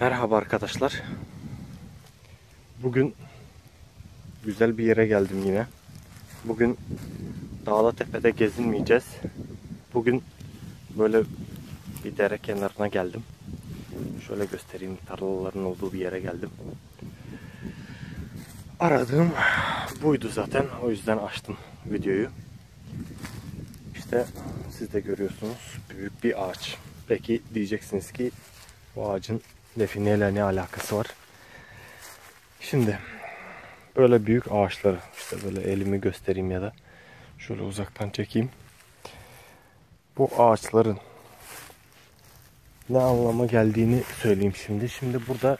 Merhaba arkadaşlar. Bugün güzel bir yere geldim yine. Bugün dağda tepede gezinmeyeceğiz. Bugün böyle bir dere kenarına geldim. Şöyle göstereyim tarlaların olduğu bir yere geldim. Aradığım buydu zaten. O yüzden açtım videoyu. İşte siz de görüyorsunuz büyük bir ağaç. Peki diyeceksiniz ki bu ağacın defineyle ne alakası var? Şimdi böyle büyük ağaçları işte böyle elimi göstereyim ya da şöyle uzaktan çekeyim. Bu ağaçların ne anlama geldiğini söyleyeyim şimdi. Şimdi burada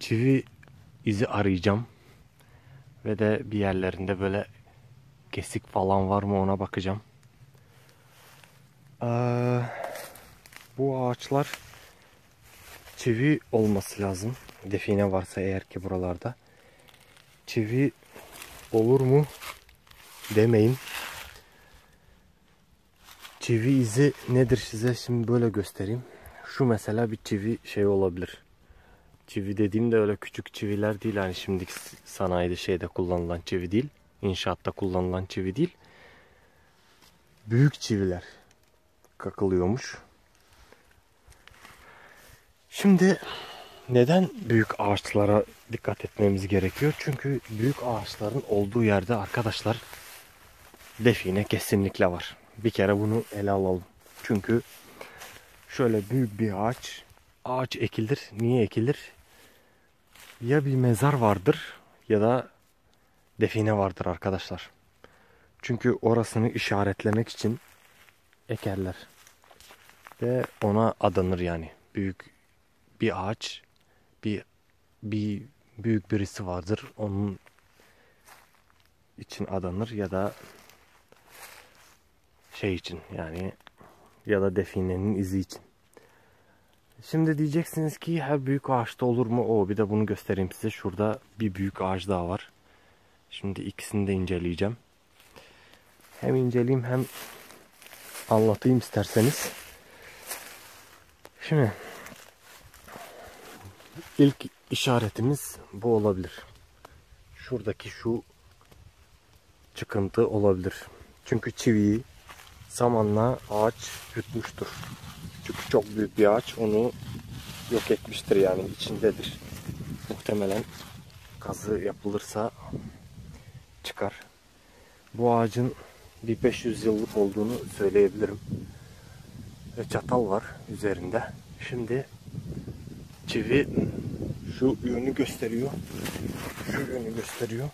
çivi izi arayacağım. Ve de bir yerlerinde böyle kesik falan var mı ona bakacağım. Ee, bu ağaçlar çivi olması lazım. Define varsa eğer ki buralarda. Çivi olur mu demeyin. Çivi izi nedir size şimdi böyle göstereyim. Şu mesela bir çivi şey olabilir. Çivi dediğimde öyle küçük çiviler değil. Hani şimdiki sanayide şeyde kullanılan çivi değil. İnşaatta kullanılan çivi değil. Büyük çiviler kakılıyormuş. Şimdi neden büyük ağaçlara dikkat etmemiz gerekiyor? Çünkü büyük ağaçların olduğu yerde arkadaşlar define kesinlikle var. Bir kere bunu ele alalım. Çünkü şöyle büyük bir ağaç, ağaç ekilir. Niye ekilir? Ya bir mezar vardır ya da define vardır arkadaşlar. Çünkü orasını işaretlemek için ekerler. Ve ona adanır yani. Büyük bir ağaç, bir bir büyük birisi vardır. Onun için adanır ya da şey için yani ya da definenin izi için. Şimdi diyeceksiniz ki her büyük ağaçta olur mu? O bir de bunu göstereyim size. Şurada bir büyük ağaç daha var. Şimdi ikisini de inceleyeceğim. Hem inceleyeyim hem anlatayım isterseniz. Şimdi ilk işaretimiz bu olabilir. Şuradaki şu çıkıntı olabilir. Çünkü çiviyi zamanla ağaç yutmuştur. Çünkü çok büyük bir ağaç onu yok etmiştir yani içindedir. Muhtemelen kazı yapılırsa çıkar. Bu ağacın bir 500 yıllık olduğunu söyleyebilirim. Çatal var üzerinde. Şimdi çivi şu yönü gösteriyor. Şu yönü gösteriyor.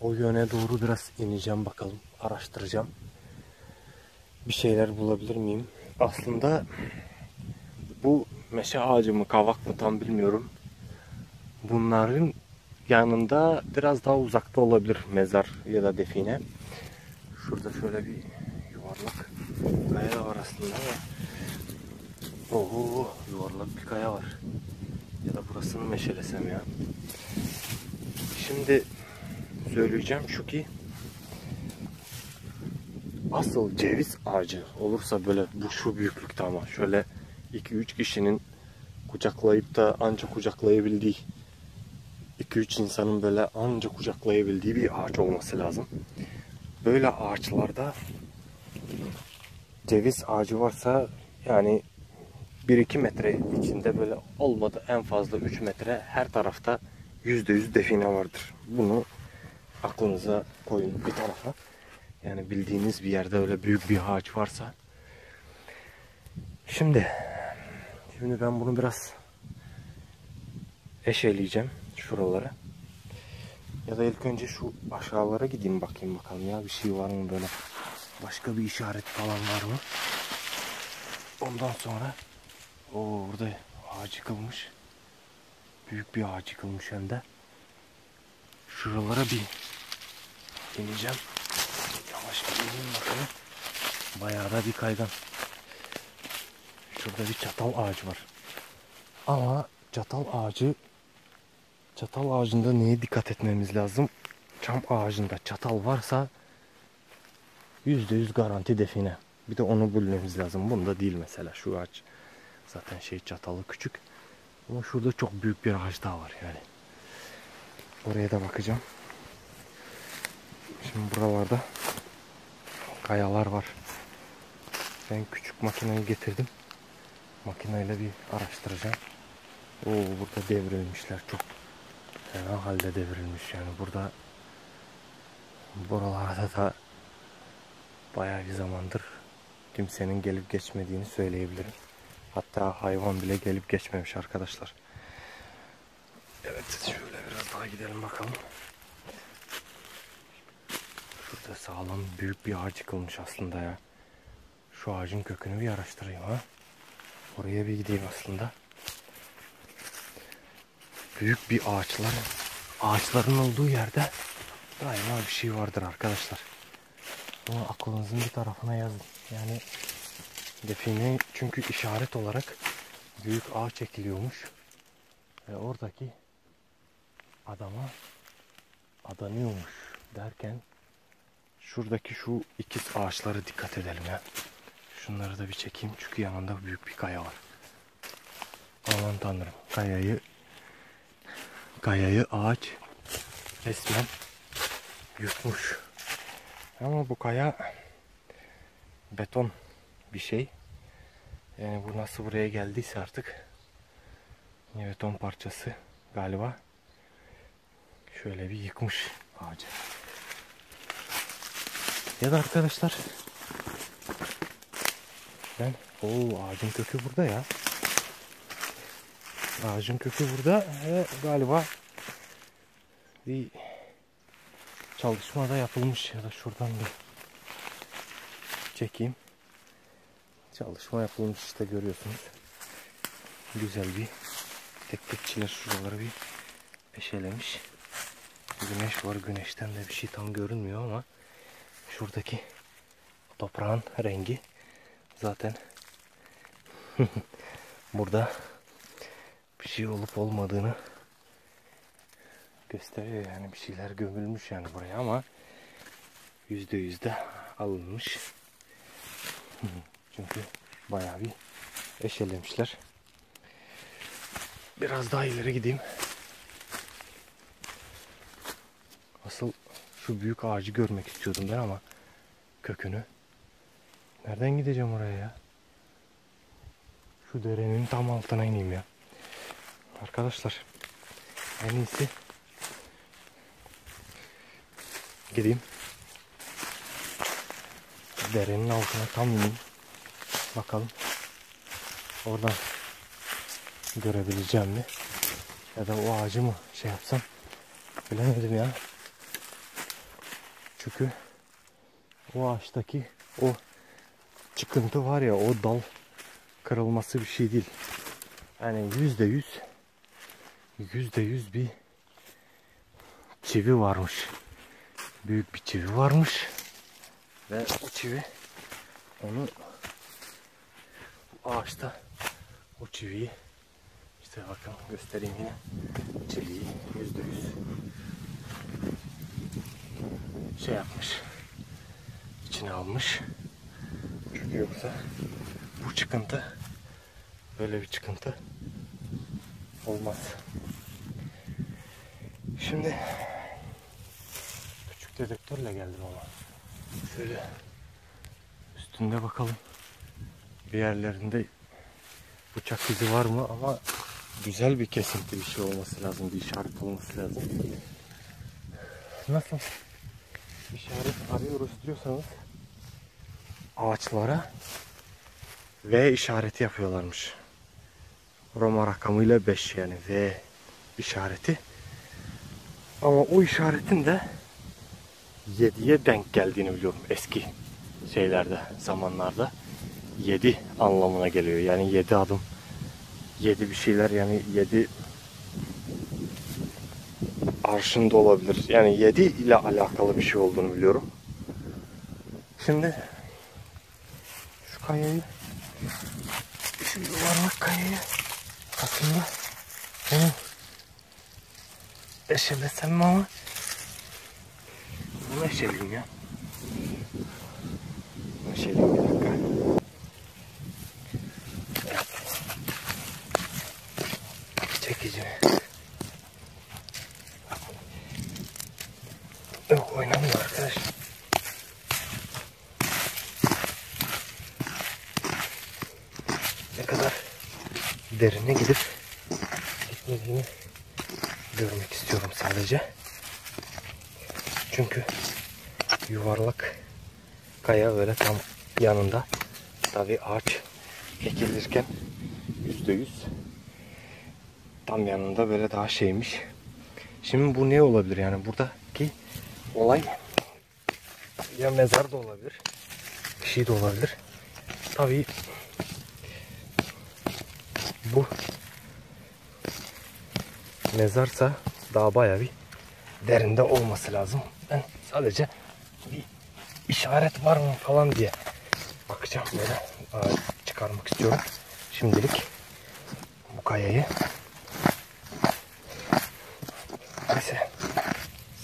O yöne doğru biraz ineceğim bakalım. Araştıracağım. Bir şeyler bulabilir miyim? Aslında bu meşe ağacı mı kavak mı tam bilmiyorum. Bunların yanında biraz daha uzakta olabilir mezar ya da define. Şurada şöyle bir yuvarlak kaya var aslında ama Oho yuvarlak bir kaya var. Ya da burasını meşelesem ya. Şimdi söyleyeceğim şu ki asıl ceviz ağacı olursa böyle bu şu büyüklükte ama şöyle 2-3 kişinin kucaklayıp da ancak kucaklayabildiği 2-3 insanın böyle ancak kucaklayabildiği bir ağaç olması lazım. Böyle ağaçlarda ceviz ağacı varsa yani 1-2 metre içinde böyle olmadı en fazla 3 metre her tarafta %100 define vardır. Bunu aklınıza koyun bir tarafa. Yani bildiğiniz bir yerde öyle büyük bir ağaç varsa. Şimdi şimdi ben bunu biraz eşeleyeceğim şuralara. Ya da ilk önce şu aşağılara gideyim bakayım bakalım ya bir şey var mı böyle başka bir işaret falan var mı? Ondan sonra o orada ağaç yıkılmış. Büyük bir ağaç yıkılmış hem de. Şuralara bir ineceğim. Yavaş ineyim bakalım. Bayağı da bir kaygan. Şurada bir çatal ağacı var. Ama çatal ağacı çatal ağacında neye dikkat etmemiz lazım? Çam ağacında çatal varsa %100 garanti define. Bir de onu bulmamız lazım. Bunda değil mesela şu ağaç. Zaten şey çatalı küçük. Ama şurada çok büyük bir ağaç daha var yani. Oraya da bakacağım. Şimdi buralarda kayalar var. Ben küçük makineyi getirdim. Makineyle bir araştıracağım. Oo burada devrilmişler çok fena halde devrilmiş yani burada buralarda da bayağı bir zamandır kimsenin gelip geçmediğini söyleyebilirim. Hatta hayvan bile gelip geçmemiş arkadaşlar. Evet şöyle biraz daha gidelim bakalım. Şurada sağlam büyük bir ağaç yıkılmış aslında ya. Şu ağacın kökünü bir araştırayım ha. Oraya bir gideyim aslında. Büyük bir ağaçlar, ağaçların olduğu yerde daima bir şey vardır arkadaşlar. Bunu aklınızın bir tarafına yazın. Yani define çünkü işaret olarak büyük ağaç ekiliyormuş. Ve oradaki adama adanıyormuş derken şuradaki şu ikiz ağaçlara dikkat edelim ya. Şunları da bir çekeyim çünkü yanında büyük bir kaya var. Aman tanrım kayayı kayayı ağaç resmen yutmuş. Ama bu kaya beton bir şey. Yani bu nasıl buraya geldiyse artık beton parçası galiba şöyle bir yıkmış ağacı. Ya da arkadaşlar ben o ağacın kökü burada ya. Ağacın kökü burada ve galiba bir çalışma da yapılmış ya da şuradan bir çekeyim. Çalışma yapılmış işte görüyorsunuz. Güzel bir tek tekçiler şuraları bir eşelemiş. Güneş var güneşten de bir şey tam görünmüyor ama şuradaki toprağın rengi zaten burada bir şey olup olmadığını gösteriyor yani bir şeyler gömülmüş yani buraya ama yüzde yüzde alınmış çünkü bayağı bir eşelemişler biraz daha ileri gideyim. Asıl şu büyük ağacı görmek istiyordum ben ama kökünü. Nereden gideceğim oraya ya? Şu derenin tam altına ineyim ya. Arkadaşlar en iyisi gideyim. Derenin altına tam ineyim. Bakalım. Oradan görebileceğim mi? Ya da o ağacı mı şey yapsam bilemedim ya. Çünkü o ağaçtaki o çıkıntı var ya o dal kırılması bir şey değil. Yani yüzde yüz yüzde yüz bir çivi varmış büyük bir çivi varmış. Ve o çivi onu ağaçta o çiviyi işte bakın göstereyim yine çiviyi yüzde yüz şey yapmış içine almış çünkü yoksa bu çıkıntı böyle bir çıkıntı olmaz şimdi dedektörle geldim ama. Şöyle üstünde bakalım. Bir yerlerinde bıçak izi var mı ama güzel bir kesinti bir şey olması lazım. Bir işaret olması lazım. Nasıl işaret arıyoruz diyorsanız ağaçlara V işareti yapıyorlarmış. Roma rakamıyla 5 yani V işareti. Ama o işaretin de 7'ye denk geldiğini biliyorum eski şeylerde, zamanlarda. 7 anlamına geliyor. Yani 7 adım. 7 bir şeyler yani 7 arşında olabilir. Yani 7 ile alakalı bir şey olduğunu biliyorum. Şimdi şu kayayı şu yuvarlak kayayı aslında onu eşelesem mi ama bunu eşeleyeyim ya. Eşeleyeyim bir dakika. Evet. Derine gidip gitmediğini görmek istiyorum sadece. Çünkü yuvarlak kaya böyle tam yanında. Tabi ağaç ekilirken yüzde yüz tam yanında böyle daha şeymiş. Şimdi bu ne olabilir yani buradaki olay ya mezar da olabilir. Bir şey de olabilir. Tabii bu mezarsa daha bayağı bir derinde olması lazım. Ben sadece bir işaret var mı falan diye bakacağım böyle çıkarmak istiyorum. Şimdilik bu kayayı neyse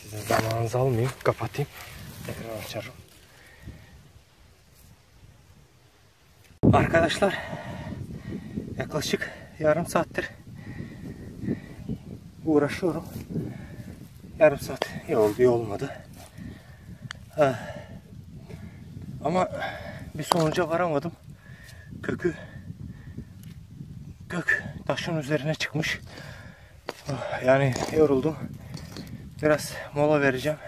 sizin zamanınızı almayayım kapatayım tekrar açarım. Arkadaşlar yaklaşık yarım saattir uğraşıyorum. Yarım saat iyi oldu iyi olmadı. Ama bir sonuca varamadım. Kökü gök taşın üzerine çıkmış. Yani yoruldum. Biraz mola vereceğim.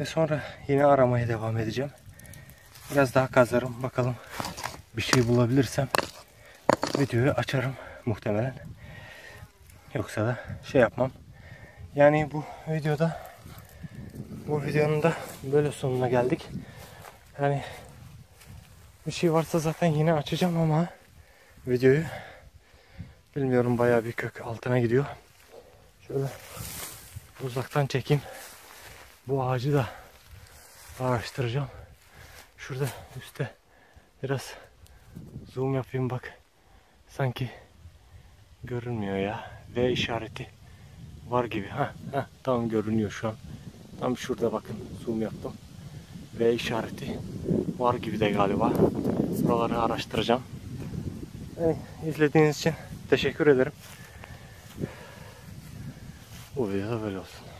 Ve sonra yine aramaya devam edeceğim. Biraz daha kazarım. Bakalım bir şey bulabilirsem videoyu açarım muhtemelen. Yoksa da şey yapmam. Yani bu videoda bu videonun da böyle sonuna geldik. Yani bir şey varsa zaten yine açacağım ama videoyu bilmiyorum bayağı bir kök altına gidiyor. Şöyle uzaktan çekeyim. Bu ağacı da araştıracağım. Şurada üstte biraz zoom yapayım bak. Sanki görünmüyor ya. V işareti var gibi. Ha, ha tam görünüyor şu an. Tam şurada bakın zoom yaptım. V işareti var gibi de galiba. Buraları araştıracağım. Evet, izlediğiniz için teşekkür ederim. Bu video böyle olsun.